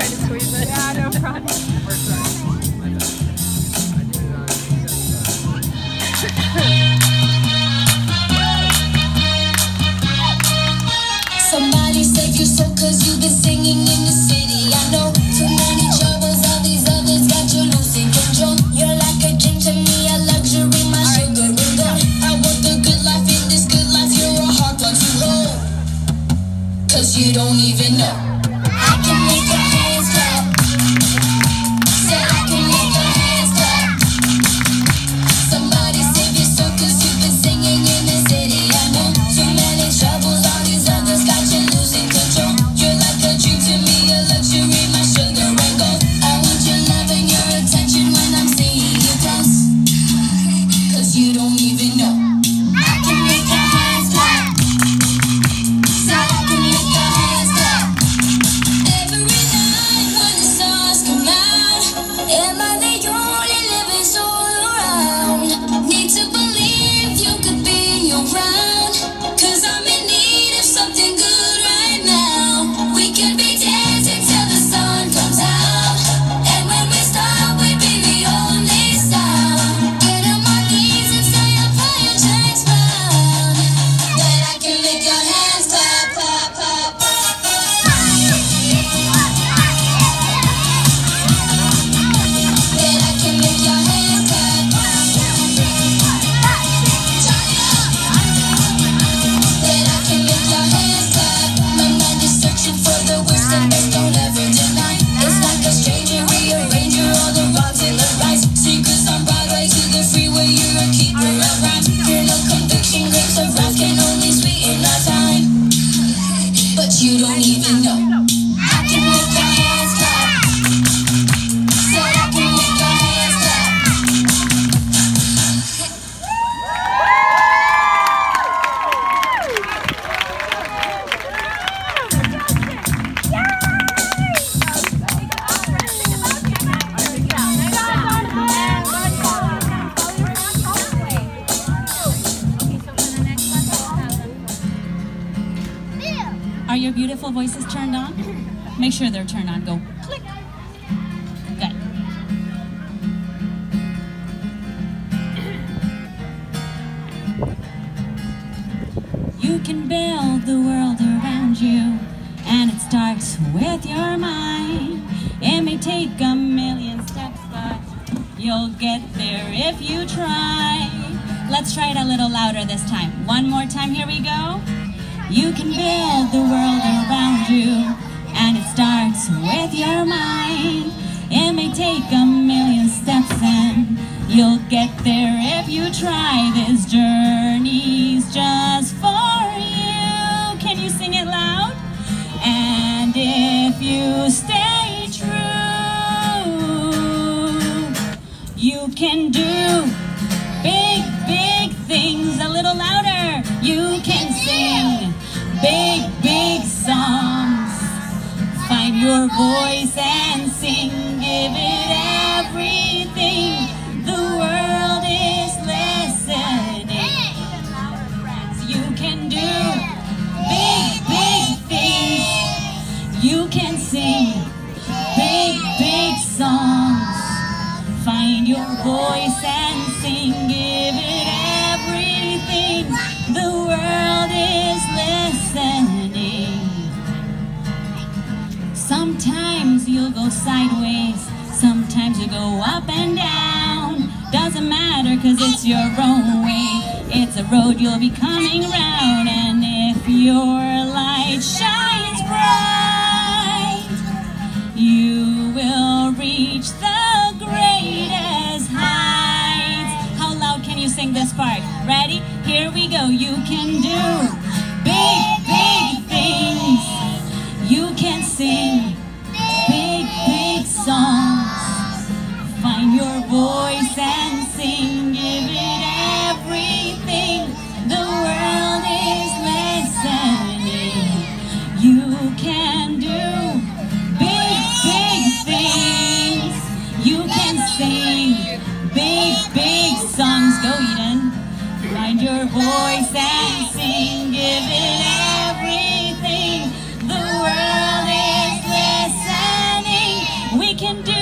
trying to squeeze it. Yeah, no problem. Somebody save your soul cause you've been singing in the city. I know too many troubles, all these others got you losing control. You're like a gym to me, a luxury, my sugar. I want the good life in this good life, you're a hard one to hold. You don't even know. I can the your beautiful voices turned on? Make sure they're turned on. Go click. Good. You can build the world around you, and it starts with your mind. It may take a million steps, but you'll get there if you try. Let's try it a little louder this time. One more time, here we go. You can build the world around you, and it starts with your mind. It may take a million steps, and you'll get there if you try. This journey's just for you. Can you sing it loud? And if you stay your voice and sing. Give it everything. The world is listening. You can do big, big things. You can sing big, big songs. Find your voice you'll go sideways, sometimes you go up and down. Doesn't matter cause it's your own way. It's a road you'll be coming round. And if your light shines bright, you will reach the greatest heights. How loud can you sing this part? Ready? Here we go. You can do big, big things. You can sing voice and sing. Give it everything. The world is listening. You can do big, big things. You can sing big, big songs. Go, Eden. Find your voice and sing. Give it everything. The world is listening. We can do.